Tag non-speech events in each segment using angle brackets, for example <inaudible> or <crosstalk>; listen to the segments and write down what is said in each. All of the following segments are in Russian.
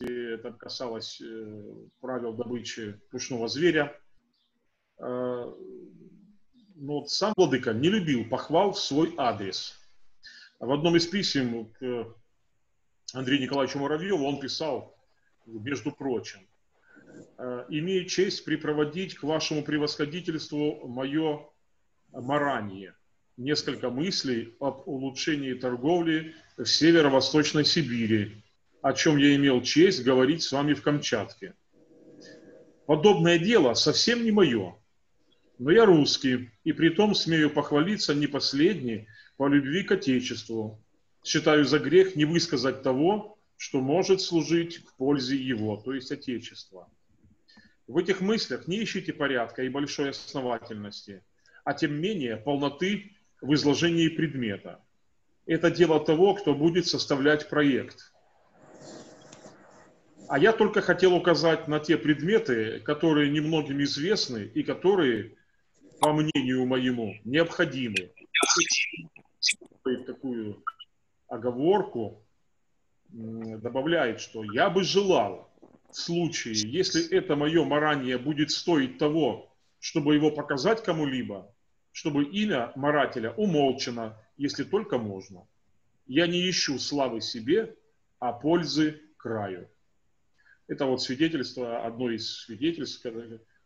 это касалось э, правил добычи пушного зверя. Э, но сам Владыка не любил похвал в свой адрес. В одном из писем к Андрею Николаевичу Муравьеву он писал, между прочим, «Э, «Имею честь припроводить к вашему превосходительству мое марание, несколько мыслей об улучшении торговли в северо-восточной Сибири, о чем я имел честь говорить с вами в Камчатке. Подобное дело совсем не мое, но я русский, и при том смею похвалиться не последний по любви к Отечеству. Считаю за грех не высказать того, что может служить к пользе его, то есть Отечества. В этих мыслях не ищите порядка и большой основательности, а тем менее полноты в изложении предмета. Это дело того, кто будет составлять проект – а я только хотел указать на те предметы, которые немногим известны и которые, по мнению моему, необходимы. Такую оговорку добавляет, что я бы желал в случае, если это мое марание будет стоить того, чтобы его показать кому-либо, чтобы имя марателя умолчено, если только можно. Я не ищу славы себе, а пользы краю. Это вот свидетельство, одно из свидетельств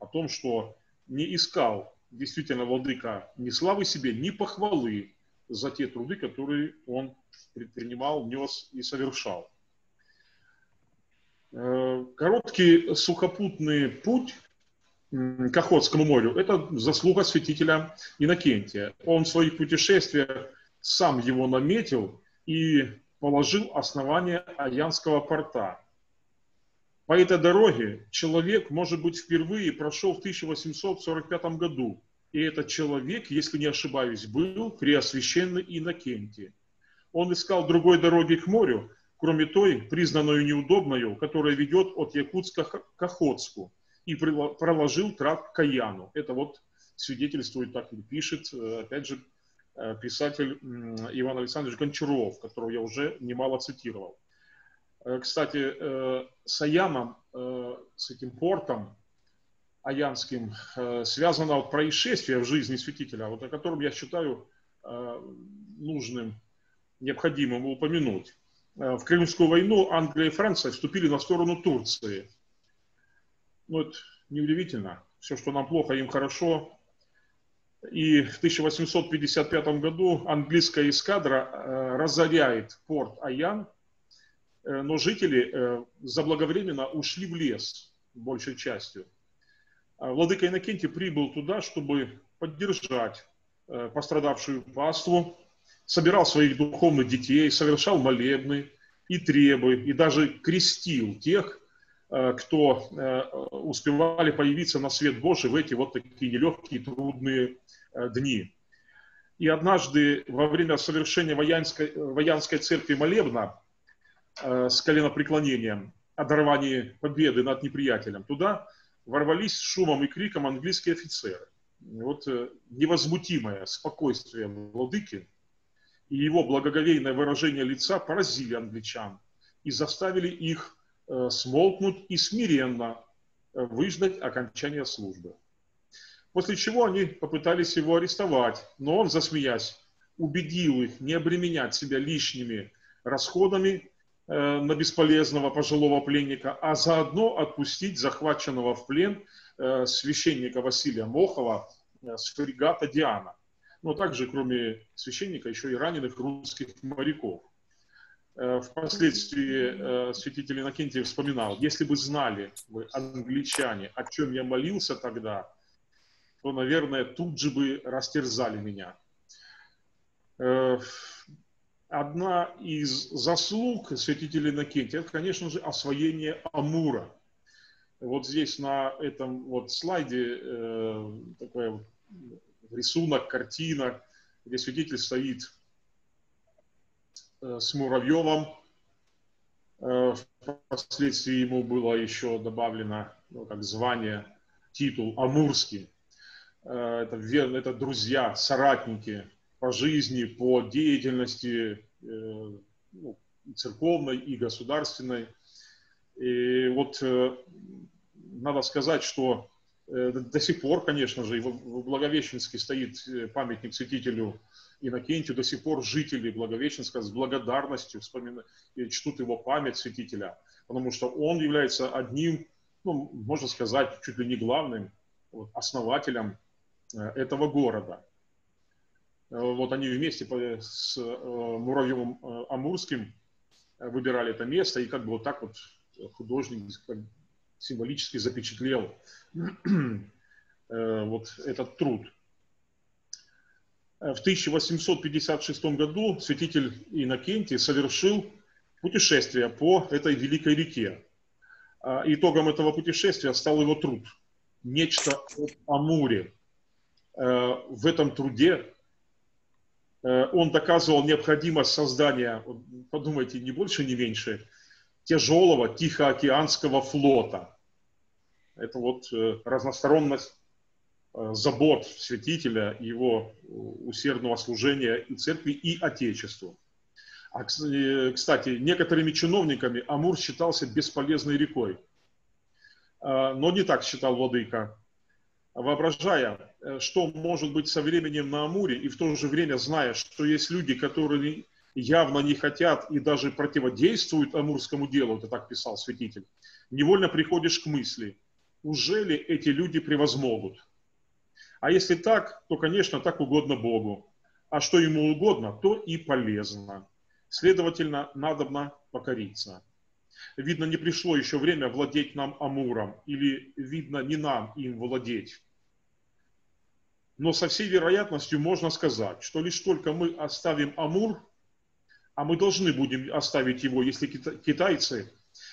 о том, что не искал действительно владыка ни славы себе, ни похвалы за те труды, которые он предпринимал, нес и совершал. Э, короткий сухопутный путь к Охотскому морю – это заслуга святителя Иннокентия. Он в своих путешествиях сам его наметил и положил основание Аянского порта – по этой дороге человек, может быть, впервые прошел в 1845 году. И этот человек, если не ошибаюсь, был преосвященный Иннокентий. Он искал другой дороги к морю, кроме той, признанную неудобную, которая ведет от Якутска к Охотску, и проложил тракт к Каяну. Это вот свидетельствует, так и пишет, э, опять же, э, писатель Иван Александрович Гончаров, которого я уже немало цитировал. Э, кстати, э, с Аямом, э, с этим портом Аянским, связано вот происшествие в жизни святителя, вот о котором я считаю нужным, необходимым упомянуть. В Крымскую войну Англия и Франция вступили на сторону Турции. Ну, это неудивительно. Все, что нам плохо, им хорошо. И в 1855 году английская эскадра разоряет порт Аян – но жители э, заблаговременно ушли в лес большей частью. А владыка Иннокентий прибыл туда, чтобы поддержать э, пострадавшую паству, собирал своих духовных детей, совершал молебны и требы, и даже крестил тех, кто успевали появиться на свет Божий в эти вот такие нелегкие, трудные дни. И однажды во время совершения Воянской, Воянской церкви молебна э, с коленопреклонением о даровании победы над неприятелем, туда ворвались шумом и криком английские офицеры. Вот э, невозмутимое спокойствие владыки и его благоговейное выражение лица поразили англичан и заставили их э, смолкнуть и смиренно э, выждать окончания службы. После чего они попытались его арестовать, но он, засмеясь, убедил их не обременять себя лишними расходами Э, на бесполезного пожилого пленника, а заодно отпустить захваченного в плен э, священника Василия Мохова э, с фрегата «Диана». Но также, кроме священника, еще и раненых русских моряков. Впоследствии святитель Иннокентий вспоминал, если бы знали вы, англичане, о чем я молился тогда, то, наверное, тут же бы растерзали меня одна из заслуг святителя Иннокентия, это, конечно же, освоение Амура. Вот здесь на этом вот слайде э, такой вот рисунок, картина, где святитель стоит э, с Муравьевым. Э, впоследствии ему было еще добавлено ну, как звание, титул Амурский. Э, это, это друзья, соратники по жизни, по деятельности э, ну, церковной, и государственной. И вот надо сказать, что до сих пор, конечно же, в Благовещенске стоит памятник святителю Иннокентию, до сих пор жители Благовещенска с благодарностью вспоминают, чтут его память святителя, потому что он является одним, ну, можно сказать, чуть ли не главным основателем этого города. Вот они вместе с Муравьевым Амурским выбирали это место, и как бы вот так вот художник символически запечатлел <clears throat> вот этот труд. В 1856 году святитель Иннокентий совершил путешествие по этой великой реке. Итогом этого путешествия стал его труд. Нечто о Амуре. В этом труде Э, он доказывал необходимость создания, подумайте, не больше, не меньше, тяжелого Тихоокеанского флота. Это вот э, разносторонность э, забот святителя, его усердного служения и церкви, и Отечеству. А, кстати, некоторыми чиновниками Амур считался бесполезной рекой. Но не так считал Владыка воображая, э, что может быть со временем на Амуре, и в то же время зная, что есть люди, которые явно не хотят и даже противодействуют амурскому делу, это так писал святитель, невольно приходишь к мысли, уже ли эти люди превозмогут? А если так, то, конечно, так угодно Богу. А что ему угодно, то и полезно. Следовательно, надобно покориться. Видно, не пришло еще время владеть нам Амуром, или, видно, не нам им владеть. Но со всей вероятностью можно сказать, что лишь только мы оставим Амур, а мы должны будем оставить его, если китайцы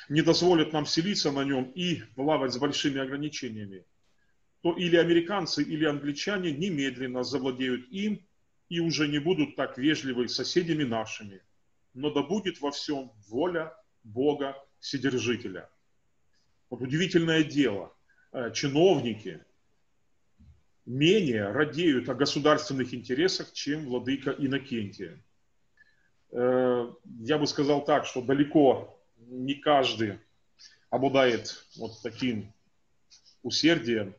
не дозволят нам селиться на нем и плавать с большими ограничениями, то или американцы, или англичане немедленно завладеют им и уже не будут так вежливы соседями нашими. Но да будет во всем воля Бога Вседержителя. Вот удивительное дело. Э, чиновники, менее радеют о государственных интересах, чем владыка Иннокентия. Э, я бы сказал так, что далеко не каждый обладает вот таким усердием,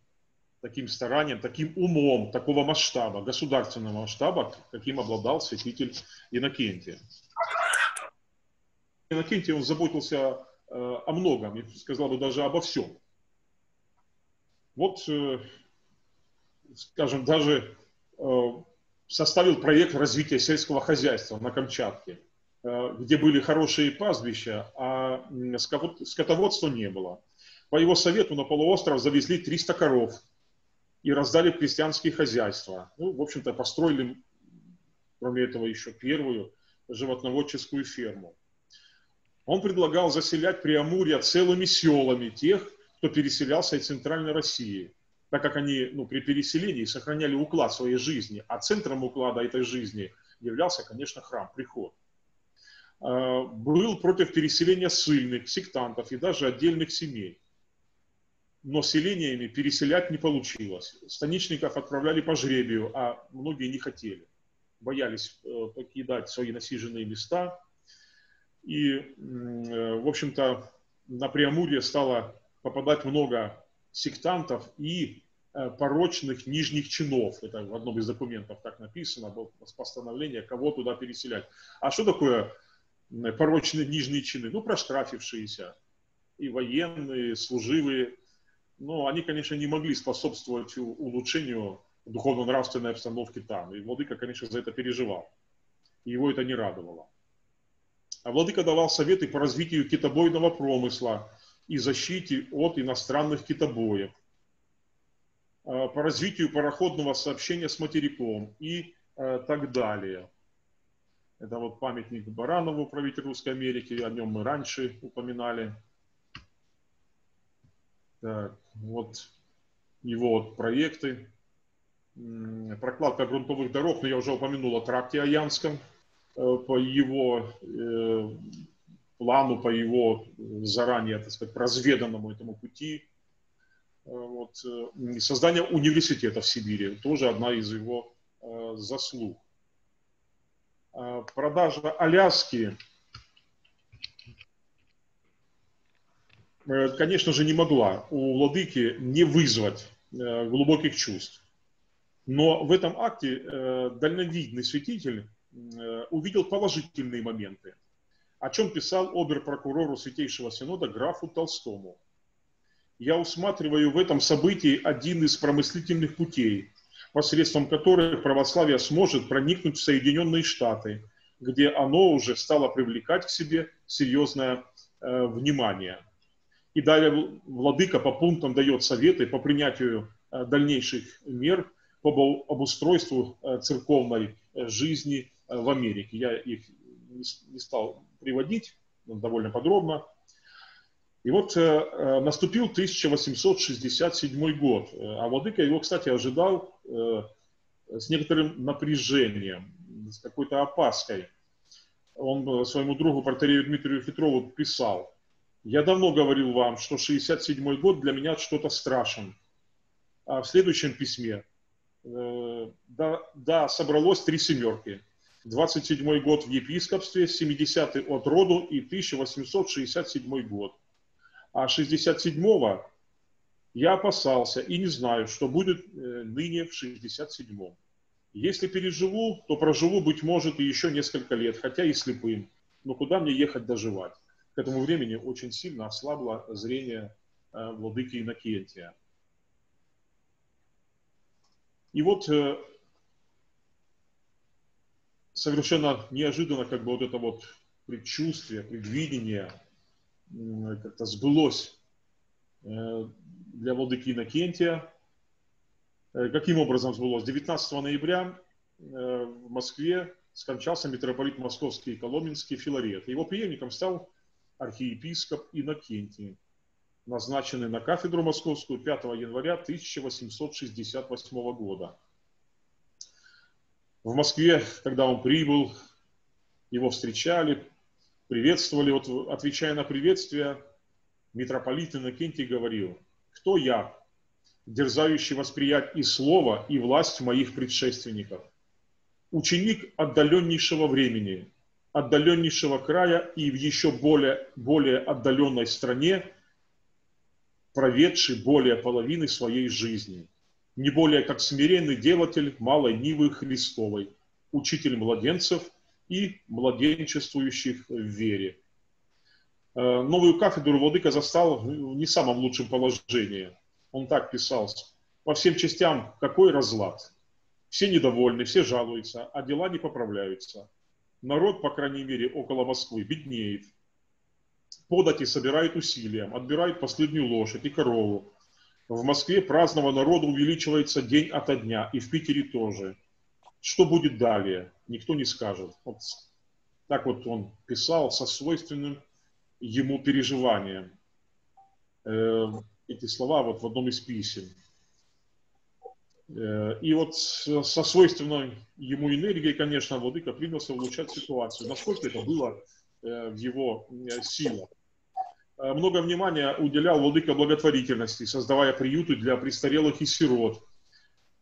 таким старанием, таким умом, такого масштаба, государственного масштаба, каким обладал святитель Иннокентия. Иннокентий, он заботился э, о многом, я сказал бы даже обо всем. Вот э, скажем, даже э, составил проект развития сельского хозяйства на Камчатке, э, где были хорошие пастбища, а скотоводства не было. По его совету на полуостров завезли 300 коров и раздали крестьянские хозяйства. Ну, в общем-то, построили, кроме этого, еще первую животноводческую ферму. Он предлагал заселять Преамурье целыми селами тех, кто переселялся из Центральной России – так как они ну, при переселении сохраняли уклад своей жизни, а центром уклада этой жизни являлся, конечно, храм, приход. А, был против переселения ссыльных, сектантов и даже отдельных семей. Но селениями переселять не получилось. Станичников отправляли по жребию, а многие не хотели. Боялись э, покидать свои насиженные места. И, э, в общем-то, на Преамурье стало попадать много сектантов и порочных нижних чинов. Это в одном из документов так написано, было постановление, кого туда переселять. А что такое порочные нижние чины? Ну, проштрафившиеся, и военные, служивые. Но они, конечно, не могли способствовать улучшению духовно-нравственной обстановки там. И Владыка, конечно, за это переживал. Его это не радовало. А Владыка давал советы по развитию китобойного промысла и защите от иностранных китобоев Э, по развитию пароходного сообщения с материком и э, так далее. Это вот памятник Баранову, правителю Русской Америки, о нем мы раньше упоминали. Так, вот его вот проекты. Прокладка грунтовых дорог, но я уже упомянул о тракте Аянском, э, по его плану, по его заранее, так сказать, разведанному этому пути, Э, вот, э, создание университета в Сибири тоже одна из его э, заслуг. Продажа Аляски конечно же, не могла у владыки не вызвать глубоких чувств. Но в этом акте дальновидный святитель увидел положительные моменты, о чем писал обер-прокурору Святейшего Синода графу Толстому. Я усматриваю в этом событии один из промыслительных путей, посредством которых православие сможет проникнуть в Соединенные Штаты, где оно уже стало привлекать к себе серьезное э, внимание. И далее владыка по пунктам дает советы по принятию э, дальнейших мер по обустройству э, церковной э, жизни э, в Америке. Я их не стал приводить довольно подробно. И вот э, наступил 1867 год, а владыка его, кстати, ожидал э, с некоторым напряжением, с какой-то опаской. Он своему другу, протерею Дмитрию Хитрову, писал, «Я давно говорил вам, что 67 год для меня что-то страшен». А в следующем письме, э, да, да, собралось три семерки. 27 год в епископстве, 70-й от роду и 1867 год. А 67-го я опасался и не знаю, что будет э, ныне в 67-м. Если переживу, то проживу, быть может, и еще несколько лет, хотя и слепым. Но куда мне ехать доживать? К этому времени очень сильно ослабло зрение э, владыки Иннокентия. И вот э, совершенно неожиданно как бы вот это вот предчувствие, предвидение – как-то сбылось э, для владыки Иннокентия. Э, каким образом сбылось? 19 ноября э, в Москве скончался митрополит московский и коломенский Филарет. Его преемником стал архиепископ Иннокентий, назначенный на кафедру московскую 5 января 1868 года. В Москве, когда он прибыл, его встречали, приветствовали, вот отвечая на приветствие, митрополит Иннокентий говорил, кто я, дерзающий восприять и слово, и власть моих предшественников? Ученик отдаленнейшего времени, отдаленнейшего края и в еще более, более отдаленной стране, проведший более половины своей жизни, не более как смиренный делатель малой Нивы Христовой, учитель младенцев – и младенчествующих в вере. Э, новую кафедру Владыка застал в не самом лучшем положении. Он так писал. По всем частям какой разлад. Все недовольны, все жалуются, а дела не поправляются. Народ, по крайней мере, около Москвы беднеет. Подати собирают усилием, отбирают последнюю лошадь и корову. В Москве праздного народа увеличивается день ото дня, и в Питере тоже. Что будет далее, никто не скажет. Вот так вот он писал со свойственным ему переживанием. Э, эти слова вот в одном из писем. Э, и вот со свойственной ему энергией, конечно, Владыка принялся улучшать ситуацию. Насколько это было э, в его силах. Много внимания уделял Владыка благотворительности, создавая приюты для престарелых и сирот –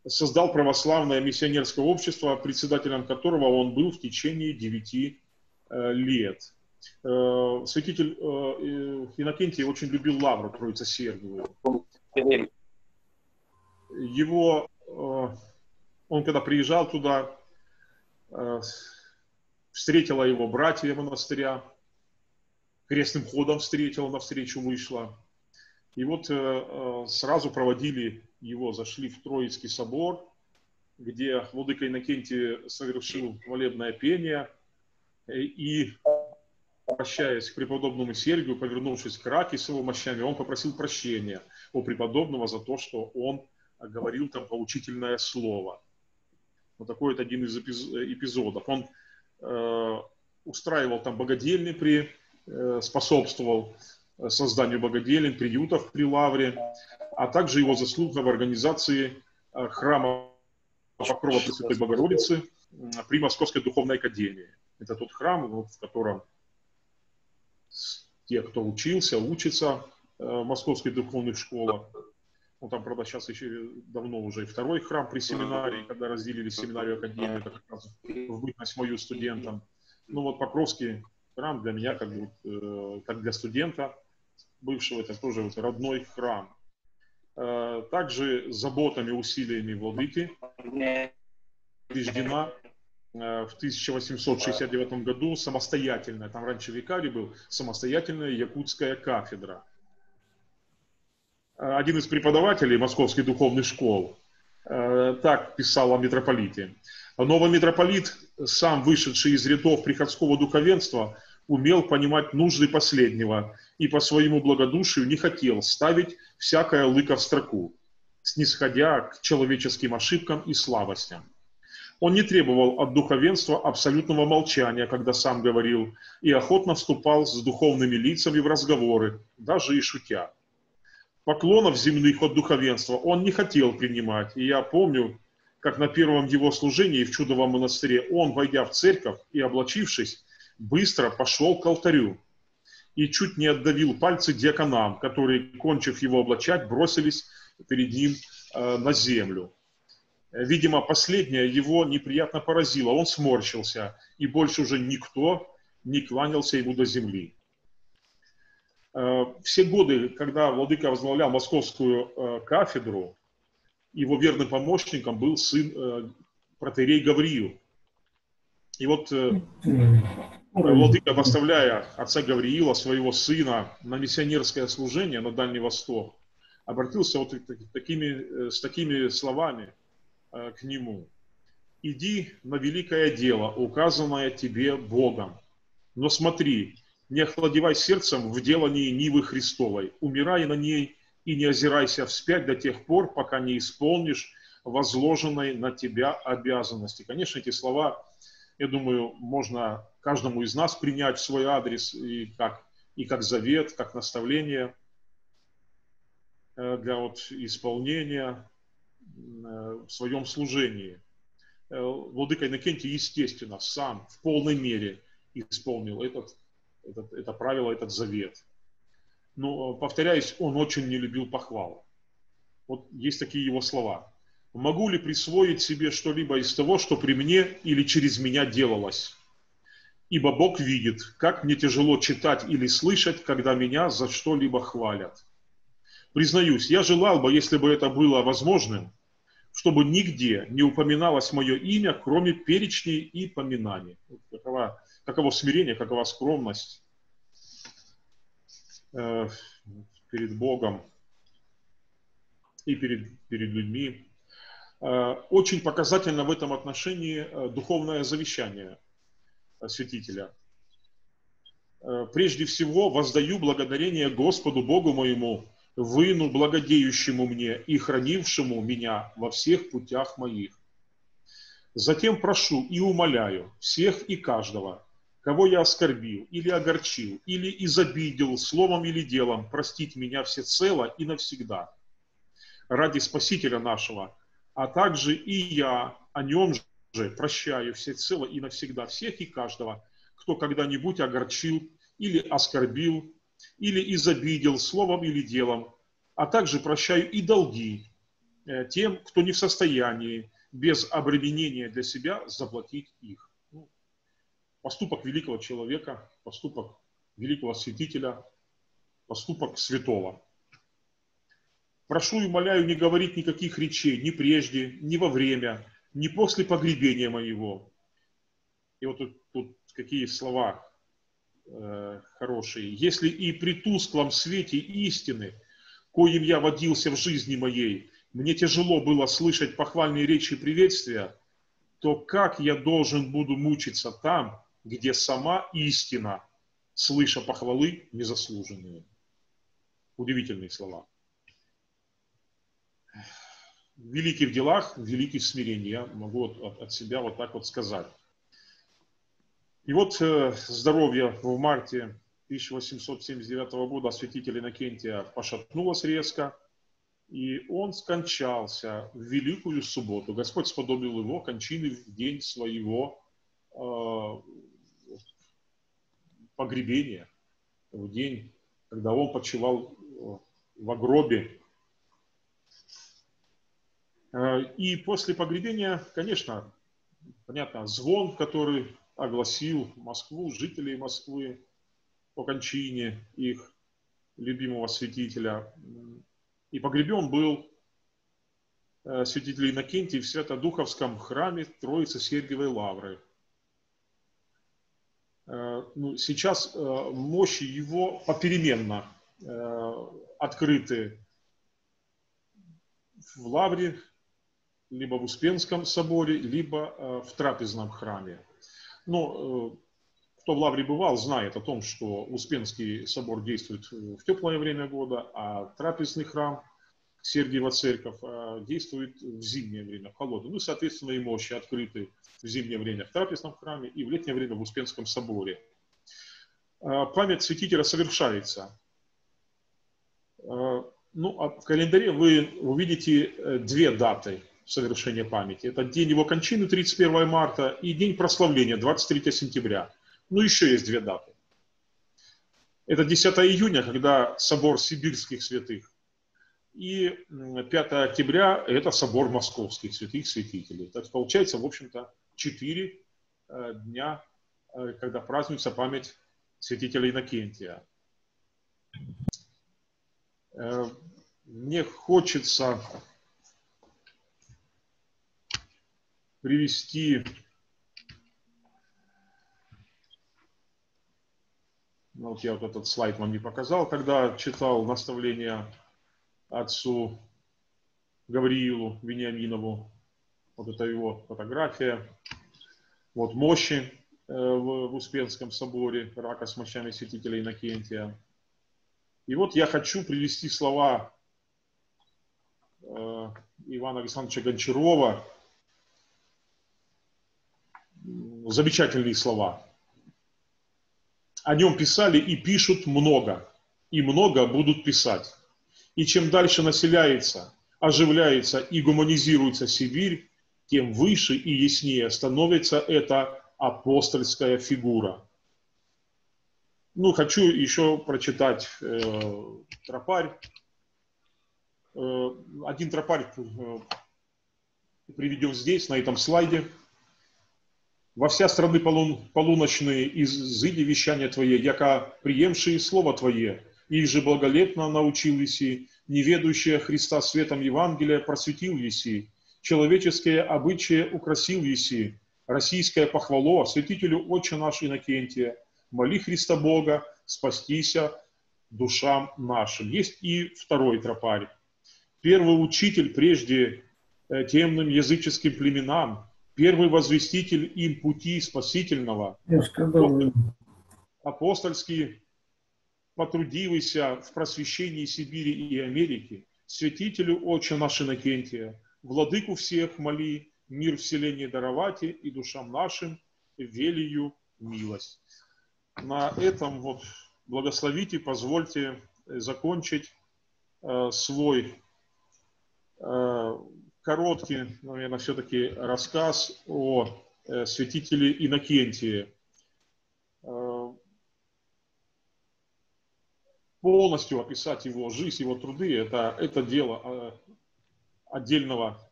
создал православное миссионерское общество, председателем которого он был в течение девяти э, лет. Э, святитель э, Иннокентий очень любил Лавру Троица Сергиеву. Его, он когда приезжал туда, встретила его братья монастыря, крестным ходом встретила, навстречу вышла. И вот сразу проводили его зашли в Троицкий собор, где Владыка Иннокентий совершил молебное пение и, обращаясь к преподобному Сергию, повернувшись к раке с его мощами, он попросил прощения у преподобного за то, что он говорил там поучительное слово. Вот такой вот один из эпизодов. Он э, устраивал там богадельни при, э, способствовал созданию богоделин, приютов при Лавре, а также его заслуга в организации э, храма Покрова Пресвятой Богородицы при Московской Духовной Академии. Это тот храм, в котором те, кто учился, учится э, в Московской духовных школах. Ну, там, правда, сейчас еще давно уже и второй храм при семинарии, когда разделили семинарию Академию, это как раз в бытность мою студентом. Ну вот Покровский храм для меня, как, бы, э, как для студента, бывшего, это тоже вот родной храм. Э, также заботами, усилиями владыки учреждена в 1869 году самостоятельная, там раньше викарий был, самостоятельная якутская кафедра. Один из преподавателей московских духовных школ так писал о митрополите. Новый митрополит, сам вышедший из рядов приходского духовенства, умел понимать нужды последнего и по своему благодушию не хотел ставить всякое лыко в строку, снисходя к человеческим ошибкам и слабостям. Он не требовал от духовенства абсолютного молчания, когда сам говорил, и охотно вступал с духовными лицами в разговоры, даже и шутя. Поклонов земных от духовенства он не хотел принимать, и я помню, как на первом его служении в Чудовом монастыре, он, войдя в церковь и облачившись, быстро пошел к алтарю и чуть не отдавил пальцы диаконам, которые, кончив его облачать, бросились перед ним э, на землю. Видимо, последнее его неприятно поразило. Он сморщился, и больше уже никто не кланялся ему до земли. Э, все годы, когда Владыка возглавлял московскую э, кафедру, его верным помощником был сын э, протерей Гавриил. И вот э, Владыка, поставляя отца Гавриила, своего сына, на миссионерское служение на Дальний Восток, обратился вот такими, э, с такими словами э, к нему. «Иди на великое дело, указанное тебе Богом, но смотри, не охладевай сердцем в делании Нивы Христовой, умирай на ней и не озирайся вспять до тех пор, пока не исполнишь возложенной на тебя обязанности. Конечно, эти слова, я думаю, можно каждому из нас принять свой адрес и как, и как завет, как наставление э, для вот исполнения э, в своем служении. Э, Владыка Иннокентий, естественно, сам в полной мере исполнил этот, этот, это правило, этот завет – но, повторяюсь, он очень не любил похвал. Вот есть такие его слова. «Могу ли присвоить себе что-либо из того, что при мне или через меня делалось? Ибо Бог видит, как мне тяжело читать или слышать, когда меня за что-либо хвалят. Признаюсь, я желал бы, если бы это было возможным, чтобы нигде не упоминалось мое имя, кроме перечней и поминаний. Какова, каково смирение, какова скромность Э, перед Богом и перед, перед людьми. Э, очень показательно в этом отношении э, духовное завещание святителя. Прежде всего воздаю благодарение Господу Богу моему, выну благодеющему мне и хранившему меня во всех путях моих. Затем прошу и умоляю всех и каждого, кого я оскорбил или огорчил, или изобидел словом или делом, простить меня всецело и навсегда ради Спасителя нашего, а также и я о нем же прощаю всецело и навсегда всех и каждого, кто когда-нибудь огорчил или оскорбил, или изобидел словом или делом, а также прощаю и долги э, тем, кто не в состоянии без обременения для себя заплатить их поступок великого человека, поступок великого святителя, поступок святого. Прошу и умоляю не говорить никаких речей ни прежде, ни во время, ни после погребения моего. И вот тут, тут какие слова э, хорошие. Если и при тусклом свете истины, коим я водился в жизни моей, мне тяжело было слышать похвальные речи и приветствия, то как я должен буду мучиться там, где сама истина, слыша похвалы незаслуженные. Удивительные слова. Великий в делах, великий в смирении. Я могу от, от себя вот так вот сказать. И вот э, здоровье в марте 1879 года святителя Иннокентия пошатнулось резко, и он скончался в Великую Субботу. Господь сподобил его кончины в день своего э, погребения, в день, когда он почивал э, в гробе. Э, и после погребения, конечно, понятно, звон, который огласил Москву, жителей Москвы о кончине их. любимого святителя. И погребен был э, святитель Иннокентий в Святодуховском храме Троицы Сергиевой Лавры. Э, ну, сейчас мощи его попеременно открыты в Лавре, либо в Успенском соборе, либо в Трапезном храме. Но кто в Лавре бывал, знает о том, что Успенский собор действует в теплое время года, а трапезный храм Сергиева церковь действует в зимнее время, в холодное. Ну, соответственно, и мощи открыты в зимнее время в трапезном храме и в летнее время в Успенском соборе. Память святителя совершается. Ну, а в календаре вы увидите э, две даты совершения памяти. Это день его кончины, 31 марта, и день прославления, 23 сентября. Ну, еще есть две даты. Это 10 июня, когда собор сибирских святых. И 5 октября – это собор московских святых святителей. Так получается, в общем-то, 4 э, дня, э, когда празднуется память святителя Иннокентия. Э, мне хочется привести Ну, вот я вот этот слайд вам не показал, когда читал наставление отцу Гавриилу Вениаминову. Вот это его фотография. Вот мощи э, в, Успенском соборе, рака с мощами святителя Иннокентия. И вот я хочу привести слова э, Ивана Александровича Гончарова, замечательные слова о нем писали и пишут много, и много будут писать. И чем дальше населяется, оживляется и гуманизируется Сибирь, тем выше и яснее становится эта апостольская фигура. Ну, хочу еще прочитать э, тропарь. Э, один тропарь э, приведен здесь, на этом слайде – во вся страны полун, полуночные изыди вещания Твое, яко приемшие Слово Твое, их же благолепно научил Иси, неведущая Христа светом Евангелия просветил Иси, человеческие обычаи украсил Иси, российское похвало святителю Отче наш Иннокентия, моли Христа Бога, спастися душам нашим. Есть и второй тропарь. Первый учитель прежде э, темным языческим племенам, первый возвеститель им пути спасительного. Я сказал. Апостольский, потрудивайся в просвещении Сибири и Америки, святителю Отче наш Иннокентия, владыку всех моли, мир вселения даровати и душам нашим велию милость. На этом вот благословите, позвольте закончить э, свой э, короткий, наверное, все-таки рассказ о э, святителе Иннокентии. Э, полностью описать его жизнь, его труды, это, это дело э, отдельного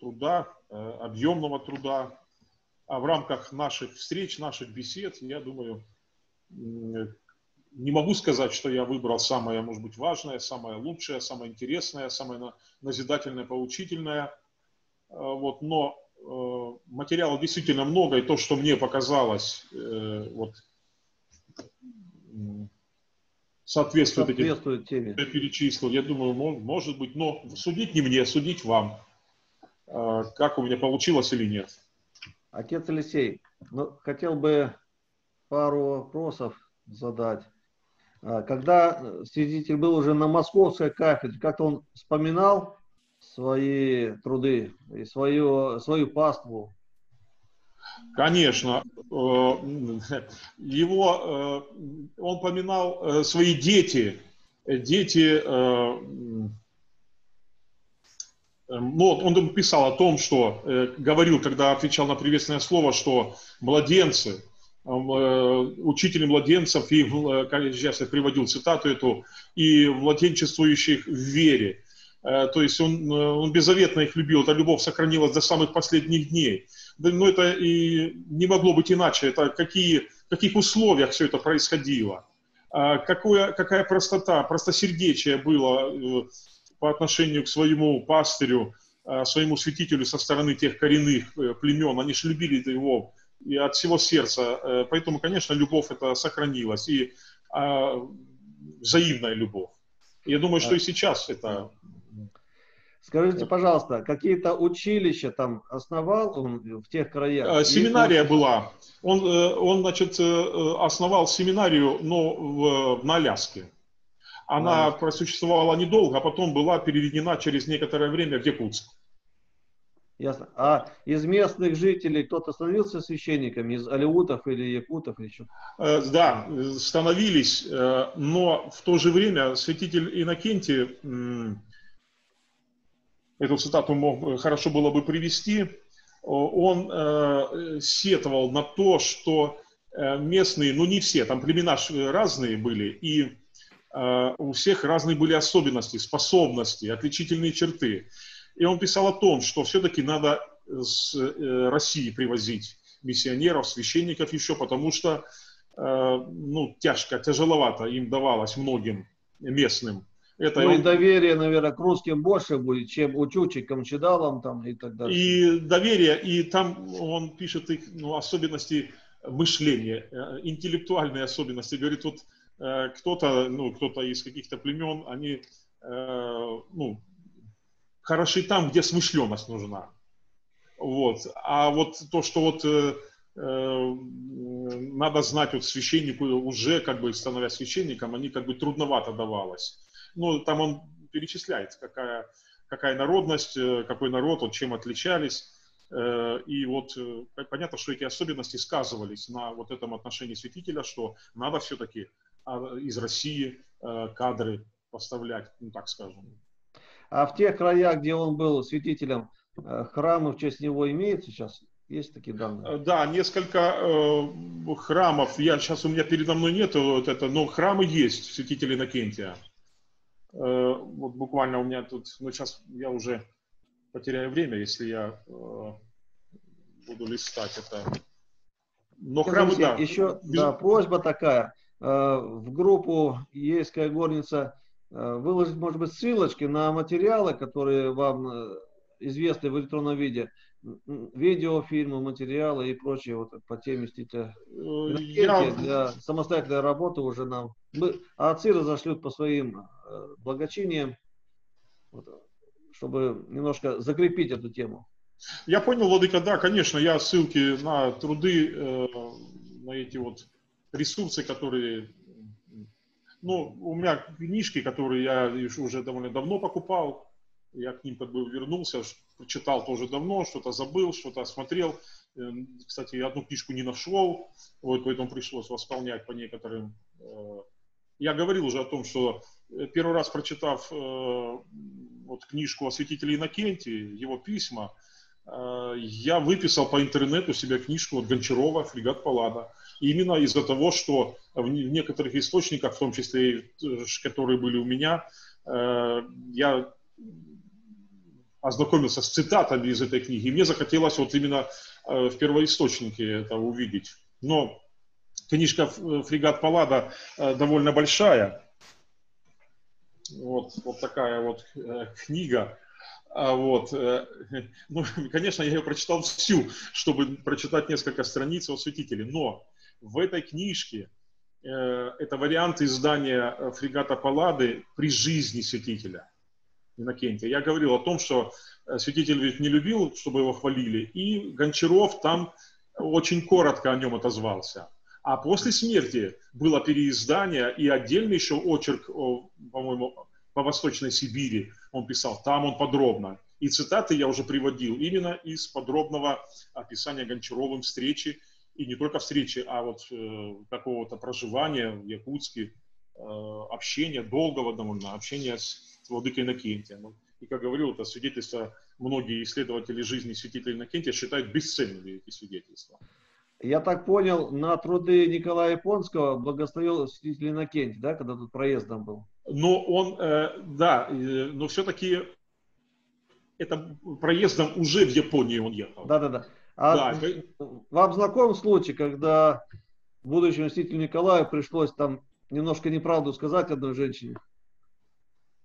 труда, объемного труда. А в рамках наших встреч, наших бесед, я думаю, не могу сказать, что я выбрал самое, может быть, важное, самое лучшее, самое интересное, самое назидательное, поучительное. Э, вот, но э, материала действительно много, и то, что мне показалось, э, вот, соответствует, соответствует этим, теме. Я перечислил, я думаю, может быть, но судить не мне, судить вам, как у меня получилось или нет. Отец Алексей, ну, хотел бы пару вопросов задать. А, когда свидетель был уже на московской кафедре, как-то он вспоминал свои труды и свою, свою паству? Конечно. Э, его, э, он поминал э, свои дети, дети, ну, он писал о том, что, говорил, когда отвечал на приветственное слово, что младенцы, учители младенцев, и, я приводил цитату эту, и младенчествующих в вере. Э, то есть он, э, он беззаветно их любил, эта любовь сохранилась до самых последних дней. Но это и не могло быть иначе, это какие, в каких условиях все это происходило. А какое, какая простота, простосердечие было э, по отношению к своему пастырю, своему святителю со стороны тех коренных э, племен. Они же любили его и от всего сердца. Э, поэтому, конечно, любовь это сохранилась. И а, взаимная любовь. Я думаю, что и сейчас это... Скажите, пожалуйста, какие-то училища там основал он в тех краях? Э, семинария была. Он, он, значит, основал семинарию, но в, на Аляске. Она а. просуществовала недолго, а потом была переведена через некоторое время в Якутск. Ясно. А из местных жителей кто-то становился священником, из алиутов или якутов или еще? Э, да, становились, э, но в то же время святитель Иннокентий, эту цитату мог, хорошо было бы привести, он э, сетовал на то, что местные, ну не все, там племена разные были, и у всех разные были особенности, способности, отличительные черты. И он писал о том, что все-таки надо с э, России привозить миссионеров, священников еще, потому что э, ну, тяжко, тяжеловато им давалось многим местным. Это ну и доверие, наверное, к русским больше будет, чем учетчикам, чедалам там и так далее. И доверие, и там он пишет их ну, особенности мышления, э, интеллектуальные особенности. Говорит, вот кто-то, ну, кто-то из каких-то племен, они, ну, хороши там, где смышленность нужна. Вот. А вот то, что вот э, э, надо знать вот священнику уже, как бы становясь священником, они как бы трудновато давалось. Ну, там он перечисляет, какая, какая народность, э, какой народ, вот, чем отличались. Э, и вот понятно, что эти особенности сказывались на вот этом отношении святителя, что надо все-таки а, из России кадры поставлять, ну так скажем. А в тех краях, где он был святителем, э, храмы в честь него имеют сейчас? Есть такие данные? Э, да, несколько э, храмов. Я сейчас у меня передо мной нет вот это, но храмы есть святителя Иннокентия. Э, вот буквально у меня тут, ну сейчас я уже потеряю время, если я э, буду листать это. Но храмы, да. Еще без... да, просьба такая. Э, в группу Ейская горница выложить, может быть, ссылочки на материалы, которые вам э, известны в электронном виде, видео, фильмы, материалы и прочее вот по теме стиля. Э, я... Для самостоятельной работы уже нам. Мы, а отцы разошлют по своим благочиниям, вот, чтобы немножко закрепить эту тему. Я понял, Владыка, да, конечно, я ссылки на труды, э, на эти вот ресурсы, которые ну, у меня книжки, которые я уже довольно давно покупал, я к ним как бы вернулся, прочитал тоже давно, что-то забыл, что-то осмотрел. Эм, кстати, одну книжку не нашел, вот поэтому пришлось восполнять по некоторым. Э, я говорил уже о том, что э, первый раз прочитав э, вот книжку о святителе Иннокентии, его письма, я выписал по интернету себе книжку от Гончарова «Фрегат Паллада». Именно из-за того, что в некоторых источниках, в том числе и э, которые были у меня, э, я ознакомился с цитатами из этой книги. Мне захотелось вот именно э, в первоисточнике это увидеть. Но книжка «Фрегат Паллада» довольно большая. Вот, вот такая вот книга. А вот, <laughs> ну, <laughs> конечно, я ее прочитал всю, чтобы прочитать несколько страниц о святителе. Но в этой книжке э, это вариант издания э, фрегата Паллады при жизни святителя Иннокентия. Я говорил о том, что э, святитель ведь не любил, чтобы его хвалили, и Гончаров там очень коротко о нем отозвался. А после смерти было переиздание и отдельный еще очерк, по-моему, по Восточной Сибири он писал, там он подробно. И цитаты я уже приводил именно из подробного описания Гончаровым встречи и не только встречи, а вот э, какого-то проживания в Якутске, э, общения, долгого довольно, общения с, с владыкой Иннокентием. И, как говорил, это свидетельство, многие исследователи жизни святителя Иннокентия считают бесценными эти свидетельства. Я так понял, на труды Николая Японского благословил святитель Иннокентий, да, когда тут проездом был? Но он, э, да, э, но все-таки это проездом уже в Японии он ехал. Да, да, да. А да. вам знаком случай, когда будущему мстителю Николаю пришлось там немножко неправду сказать одной женщине.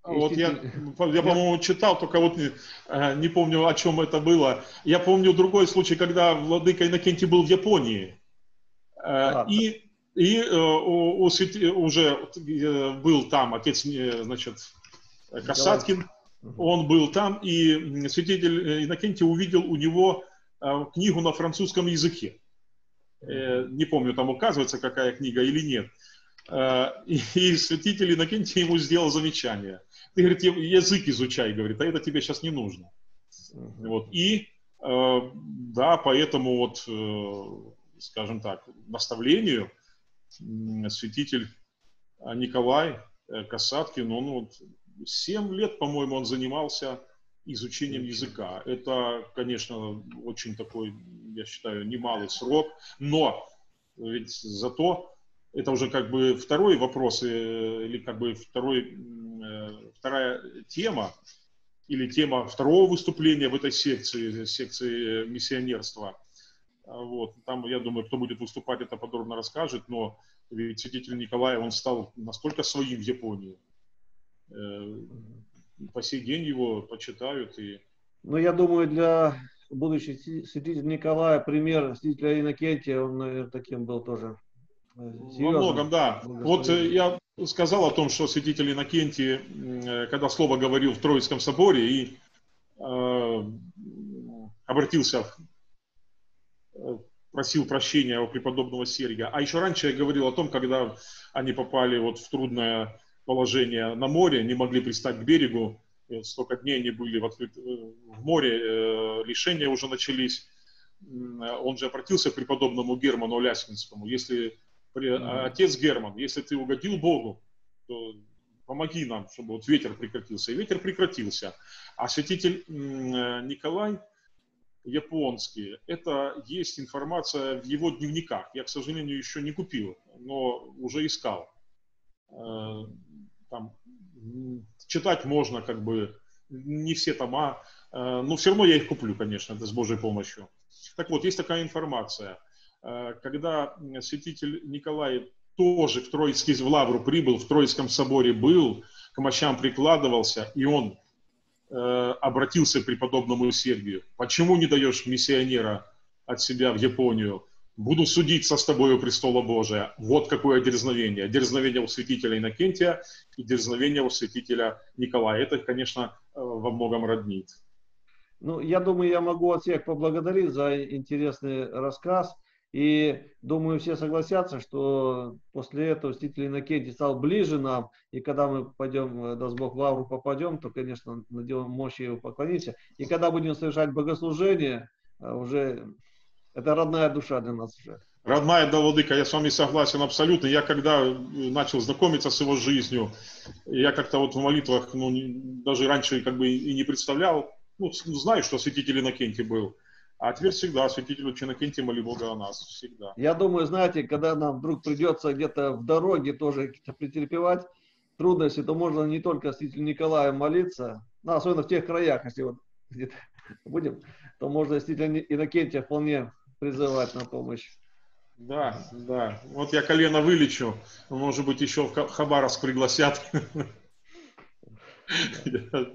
Вот я, я по-моему, читал, только вот не, э, не помню, о чем это было. Я помню другой случай, когда владыка Иннокентий был в Японии. А, и и э, у, у, уже был там отец, значит, Касаткин, он был там, и святитель Иннокентий увидел у него книгу на французском языке. Не помню, там указывается, какая книга или нет. И, и святитель Иннокентий ему сделал замечание – ты, говорит, язык изучай, говорит, а это тебе сейчас не нужно. Вот. И, э, да, поэтому вот, э, скажем так, наставлению святитель Николай э, Касаткин, он вот 7 лет, по-моему, он занимался изучением языка. Это, конечно, очень такой, я считаю, немалый срок, но ведь зато это уже как бы второй вопрос, или как бы второй Э, вторая тема, или тема второго выступления в этой секции, секции миссионерства. А вот. Там, я думаю, кто будет выступать, это подробно расскажет, но ведь святитель Николай, он стал настолько своим в Японии. Э, по сей день его почитают. И... Ну, я думаю, для будущего святителя Николая пример святителя Иннокентия, он, наверное, таким был тоже. Серьезно. Во многом, да. Вот э, я сказал о том, что святитель Иннокентий, э, когда слово говорил в Троицком соборе и э, обратился, э, просил прощения у преподобного Сергия. А еще раньше я говорил о том, когда они попали вот в трудное положение на море, не могли пристать к берегу, и столько дней они были в, открыт... в море, э, лишения уже начались. Он же обратился к преподобному Герману Лясинскому. Если отец Герман, если ты угодил Богу, то помоги нам, чтобы вот ветер прекратился. И ветер прекратился. А святитель Николай японский, это есть информация в его дневниках. Я, к сожалению, еще не купил, но уже искал. Э, там, читать можно, как бы, не все тома, э, но все равно я их куплю, конечно, это с Божьей помощью. Так вот, есть такая информация. Э, когда святитель Николай тоже в Троицкий, в Лавру прибыл, в Троицком соборе был, к мощам прикладывался, и он обратился к преподобному Сергию. Почему не даешь миссионера от себя в Японию? Буду судиться с тобой у престола Божия. Вот какое дерзновение. Дерзновение у святителя Иннокентия и дерзновение у святителя Николая. Это, конечно, э, во многом роднит. Ну, я думаю, я могу от всех поблагодарить за интересный рассказ. И думаю, все согласятся, что после этого святитель Иннокентий стал ближе нам. И когда мы пойдем, э, даст Бог, в Лавру попадем, то, конечно, надеваем мощи его поклонимся. И когда будем совершать богослужение, э, уже это родная душа для нас уже. Родная, да, Владыка, я с вами согласен абсолютно. Я когда э, начал знакомиться с его жизнью, я как-то вот в молитвах, ну, даже раньше как бы и не представлял, ну, знаю, что святитель Иннокентий был. А теперь всегда святителю Чинокентия моли Бога о нас, всегда. Я думаю, знаете, когда нам вдруг придется где-то в дороге тоже претерпевать трудности, то можно не только святителю Николаю молиться, ну, особенно в тех краях, если вот где-то <laughs> будем, то можно святителя Иннокентия вполне призывать на помощь. Да, да. Вот я колено вылечу, может быть, еще в Хабаровск пригласят. <laughs>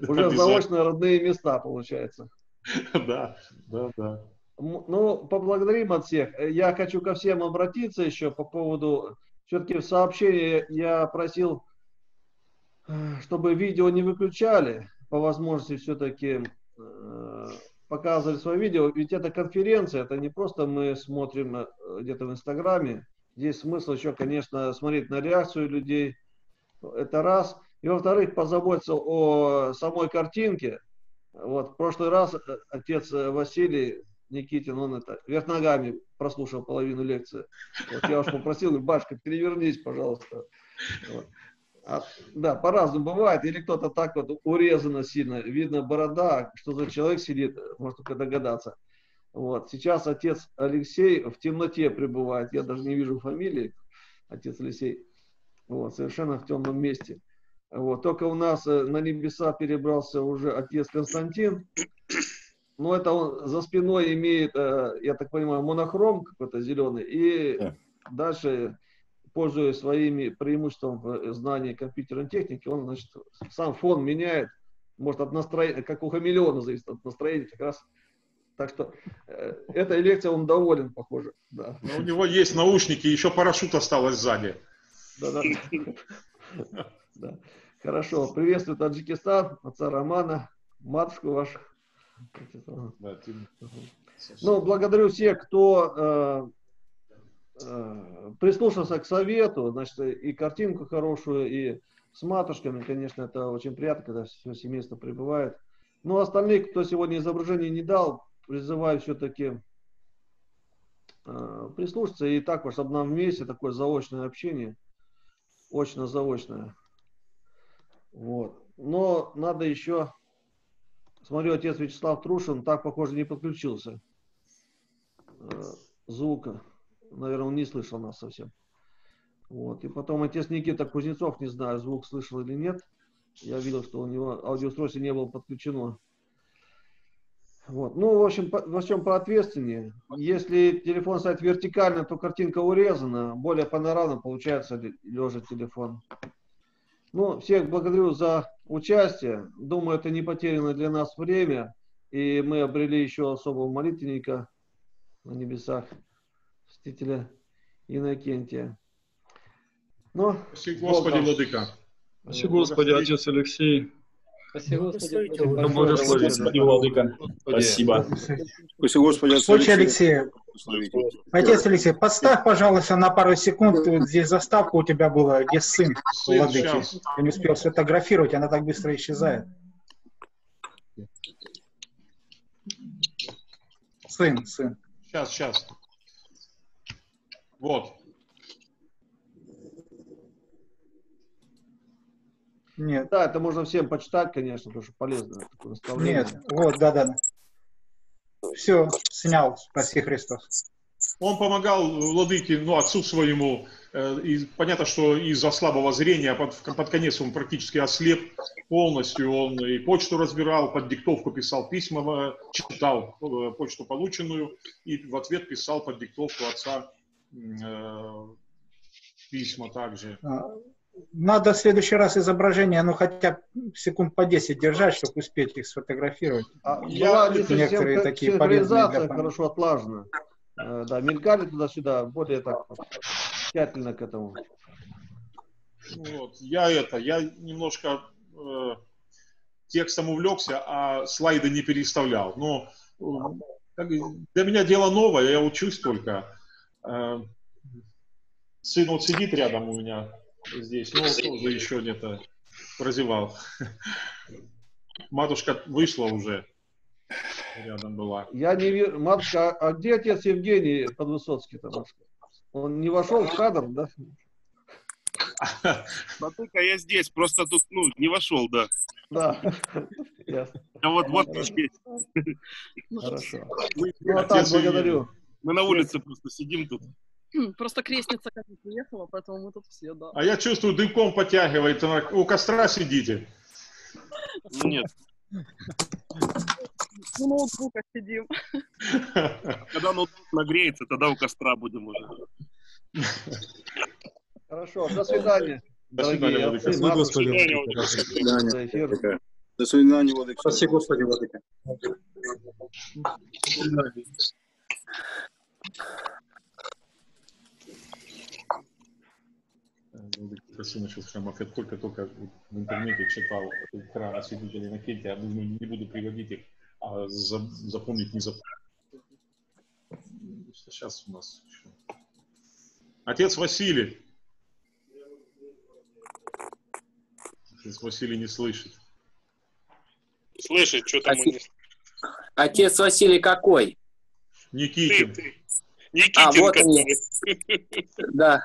Уже заочно родные места, получается. <laughs> Да, да, да. Ну, поблагодарим от всех. Я хочу ко всем обратиться еще по поводу, все-таки в сообщении я просил, чтобы видео не выключали, по возможности все-таки э, показывали свое видео, ведь это конференция, это не просто мы смотрим э, где-то в Инстаграме, здесь смысл еще, конечно, смотреть на реакцию людей, это раз. И во-вторых, позаботиться о самой картинке, вот, в прошлый раз э, отец э, Василий Никитин, он это вверх ногами прослушал половину лекции. Вот я уж попросил, Башка, перевернись, пожалуйста. Вот. А, да, по-разному бывает. Или кто-то так вот урезано сильно, видно борода, что за человек сидит, можно только догадаться. Вот. Сейчас отец Алексей в темноте пребывает, я даже не вижу фамилии, отец Алексей, вот, совершенно в темном месте. Вот. Только у нас э, на небеса перебрался уже отец Константин. Но это он за спиной имеет, э, я так понимаю, монохром какой-то зеленый. И да. дальше пользуясь своими преимуществом в знании компьютерной техники, он, значит, сам фон меняет, может от настроения, как у хамелеона зависит от настроения, как раз так что э, этой лекцией он доволен, похоже. Да. Но у него есть наушники, еще парашют осталось сзади. <laughs> Да, да. да. Хорошо. Приветствую Таджикистан, отца Романа, матушку вашу. Ну, благодарю всех, кто э, э, прислушался к совету, значит, и картинку хорошую, и с матушками, конечно, это очень приятно, когда все семейство прибывает. Ну, остальных, кто сегодня изображение не дал, призываю все-таки э, прислушаться и так, чтобы нам вместе такое заочное общение, очно-заочное. Вот. Но надо еще, смотрю, отец Вячеслав Трушин так, похоже, не подключился э, звука. Наверное, он не слышал нас совсем. Вот. И потом отец Никита Кузнецов, не знаю, звук слышал или нет. Я видел, что у него аудиоустройство не было подключено. Вот. Ну, в общем, по, во всем поответственнее. Если телефон стоит вертикально, то картинка урезана, более панорамно получается лежа телефон. Ну, всех благодарю за участие. Думаю, это не потеряно для нас время. И мы обрели еще особого молитвенника на небесах, Мстителя Иннокентия. Ну, Спасибо, Господи, Владыка. Спасибо, Господи, Отец Алексей. Спасибо, Господи. Господи, Владыка. Спасибо. Спасибо, Господи. Отец Алексей. Отец Алексей, подставь, пожалуйста, на пару секунд. Вот здесь заставка у тебя была, где сын Владыки. Я не успел сфотографировать, она так быстро исчезает. Сын, сын. Сейчас, сейчас. Вот. Нет. Да, это можно всем почитать, конечно, потому что полезно. Нет, вот, да-да. Все, снял, спаси Христос. Он помогал владыке, ну, отцу своему, э, и понятно, что из-за слабого зрения под, под конец он практически ослеп полностью. Он и почту разбирал, под диктовку писал письма, э, читал э, почту полученную, и в ответ писал под диктовку отца э, письма также. Надо в следующий раз изображение, ну хотя секунд по 10 держать, чтобы успеть их сфотографировать. А, я некоторые такие полезные. хорошо отлажена. Э, да, мелькали туда-сюда, более так тщательно к этому. Вот, я это, я немножко э, текстом увлекся, а слайды не переставлял. Но э, для меня дело новое, я учусь только. Э, сын вот сидит рядом у меня, здесь, но ну, тоже еще где-то прозевал. Матушка вышла уже, рядом была. Я не вижу, матушка, а где отец Евгений Подвысоцкий там? Он не вошел в кадр, да? <laughs> Матука, я здесь, просто тут, ну, не вошел, да. Да, <laughs> ясно. А вот, вот здесь. Хорошо. Ну, а так, благодарю. Мы на улице просто сидим тут. <clears throat> Просто крестница как не приехала, поэтому мы тут все, да. А я чувствую, дымком подтягивает. У костра сидите. Ну, нет. У ноутбука сидим. <laughs> Когда ноутбук нагреется, тогда у костра будем уже. Хорошо, до свидания. До свидания, Владыка. Спасибо, Господи. До свидания. До свидания, Владыка. Спасибо, Господи, Владыка. Красиво начал с храмов. Я только-только в интернете читал храм святителя Иннокентия. Я думаю, не буду приводить их, а запомнить не запомнить. Сейчас у нас еще. Отец Василий. Отец Василий не слышит. Слышит, что там Отец... Отец Василий какой? Никитин. Ты, ты. Никитин, а, вот он. <laughs> Да.